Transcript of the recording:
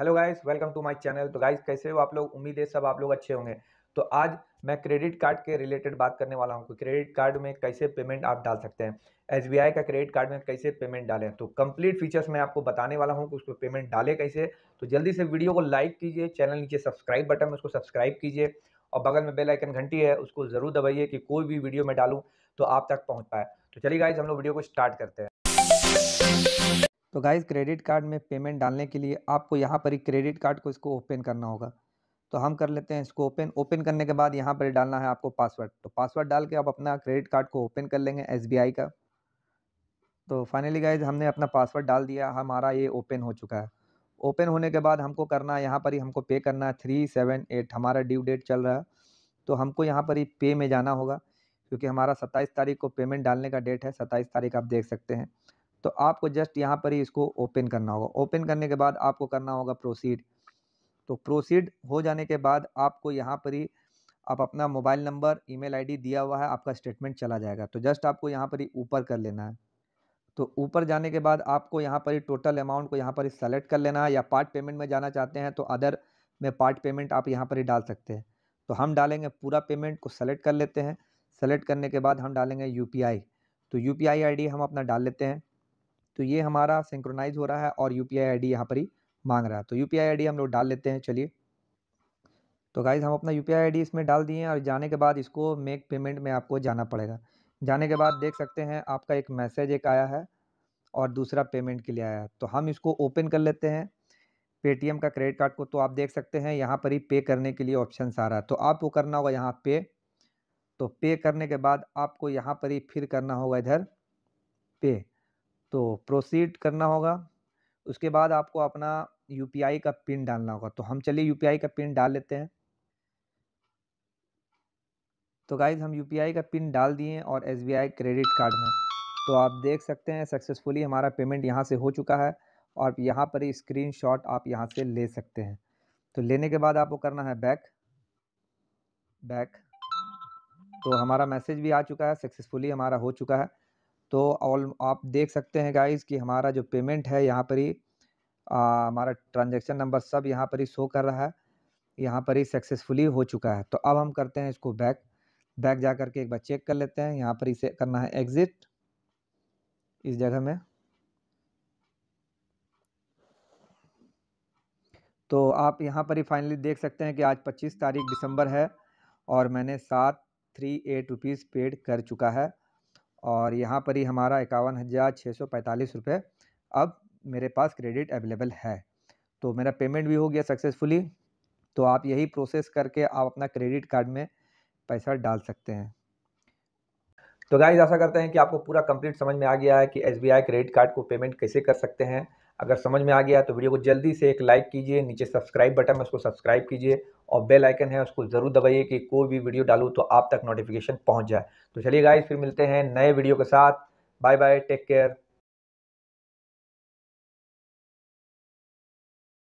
Hello guys, welcome to my channel. तो guys, कैसे हो आप लोग? उम्मीद है सब आप लोग अच्छे होंगे। तो आज मैं क्रेडिट कार्ड के रिलेटेड बात करने वाला हूँ कि क्रेडिट कार्ड में कैसे पेमेंट आप डाल सकते हैं। एसबीआई का क्रेडिट कार्ड में कैसे पेमेंट डालें? तो कंप्लीट फीचर्स मैं आपको बताने वाला हूँ कि उसको पेमेंट डालें कैसे। तो जल्दी से वीडियो को लाइक कीजिए, चैनल नीचे सब्सक्राइब बटन में उसको सब्सक्राइब कीजिए और बगल में बेल आइकन घंटी है, उसको ज़रूर दबाइए कि कोई भी वीडियो में डालूँ तो आप तक पहुँच पाए। तो चलिए गाइज़ हम लोग वीडियो को स्टार्ट करते हैं। तो गाइज़ क्रेडिट कार्ड में पेमेंट डालने के लिए आपको यहाँ पर ही क्रेडिट कार्ड को इसको ओपन करना होगा। तो हम कर लेते हैं इसको ओपन ओपन करने के बाद यहाँ पर डालना है आपको पासवर्ड तो पासवर्ड डाल के आप अपना क्रेडिट कार्ड को ओपन कर लेंगे एसबीआई का। तो फाइनली गाइज़ हमने अपना पासवर्ड डाल दिया। हमारा ये ओपन हो चुका है। ओपन होने के बाद हमको करना है, यहाँ पर ही हमको पे करना है थ्री सेवन एट हमारा ड्यू डेट चल रहा है। तो हमको यहाँ पर ही पे में जाना होगा, क्योंकि हमारा सत्ताईस तारीख को पेमेंट डालने का डेट है। सत्ताईस तारीख आप देख सकते हैं। तो आपको जस्ट यहाँ पर ही इसको ओपन करना होगा। ओपन करने के बाद आपको करना होगा प्रोसीड। तो प्रोसीड हो जाने के बाद आपको यहाँ पर ही आप अपना मोबाइल नंबर, ईमेल आईडी दिया हुआ है, आपका स्टेटमेंट चला जाएगा। तो जस्ट आपको यहाँ पर ही ऊपर कर लेना है। तो ऊपर जाने के बाद आपको यहाँ पर ही टोटल अमाउंट को यहाँ पर ही सेलेक्ट कर लेना है या पार्ट पेमेंट में जाना चाहते हैं तो अदर में पार्ट पेमेंट आप यहाँ पर ही डाल सकते हैं। तो हम डालेंगे पूरा पेमेंट को सेलेक्ट कर लेते हैं। सेलेक्ट करने के बाद हम डालेंगे यूपीआई तो यू पी हम अपना डाल लेते हैं। तो ये हमारा सिंक्रोनाइज हो रहा है और U P I I D यहाँ पर ही मांग रहा है। तो U P I I D हम लोग डाल लेते हैं, चलिए। तो गाइज़ हम अपना यू पी आई डी इसमें डाल दिए और जाने के बाद इसको मेक पेमेंट में आपको जाना पड़ेगा। जाने के बाद देख सकते हैं, आपका एक मैसेज एक आया है और दूसरा पेमेंट के लिए आया है। तो हम इसको ओपन कर लेते हैं। पेटीएम का क्रेडिट कार्ड को तो आप देख सकते हैं, यहाँ पर ही पे करने के लिए ऑप्शन आ रहा है। तो आपको करना होगा यहाँ पे तो पे करने के बाद आपको यहाँ पर ही फिर करना होगा इधर पे तो प्रोसीड करना होगा। उसके बाद आपको अपना यूपीआई का पिन डालना होगा। तो हम चलिए यूपीआई का पिन डाल लेते हैं। तो गाइज़ हम यूपीआई का पिन डाल दिए और एसबीआई क्रेडिट कार्ड में। तो आप देख सकते हैं सक्सेसफुली हमारा पेमेंट यहाँ से हो चुका है और यहाँ पर स्क्रीन आप यहाँ से ले सकते हैं। तो लेने के बाद आपको करना है बैक बैक तो हमारा मैसेज भी आ चुका है सक्सेसफुली हमारा हो चुका है। तो ऑल, आप देख सकते हैं गाइज़ कि हमारा जो पेमेंट है यहाँ पर ही हमारा ट्रांजेक्शन नंबर सब यहाँ पर ही शो कर रहा है। यहाँ पर ही सक्सेसफुली हो चुका है। तो अब हम करते हैं इसको बैक बैक जा कर के एक बार चेक कर लेते हैं। यहाँ पर इसे करना है एग्ज़िट इस जगह में। तो आप यहाँ पर ही फाइनली देख सकते हैं कि आज 25 तारीख दिसंबर है और मैंने सात थ्री एट रुपीज़ पेड कर चुका है। और यहाँ पर ही हमारा इक्यावन हज़ार छः सौ पैंतालीस रुपये अब मेरे पास क्रेडिट अवेलेबल है। तो मेरा पेमेंट भी हो गया सक्सेसफुली। तो आप यही प्रोसेस करके आप अपना क्रेडिट कार्ड में पैसा डाल सकते हैं। तो गाइज़ ऐसा करते हैं कि आपको पूरा कंप्लीट समझ में आ गया है कि एसबीआई क्रेडिट कार्ड को पेमेंट कैसे कर सकते हैं। अगर समझ में आ गया तो वीडियो को जल्दी से एक लाइक कीजिए, नीचे सब्सक्राइब बटन में उसको सब्सक्राइब कीजिए और बेल आइकन है उसको ज़रूर दबाइए कि कोई भी वीडियो डालूँ तो आप तक नोटिफिकेशन पहुँच जाए। तो चलिए गाइज़ फिर मिलते हैं नए वीडियो के साथ। Bye bye take care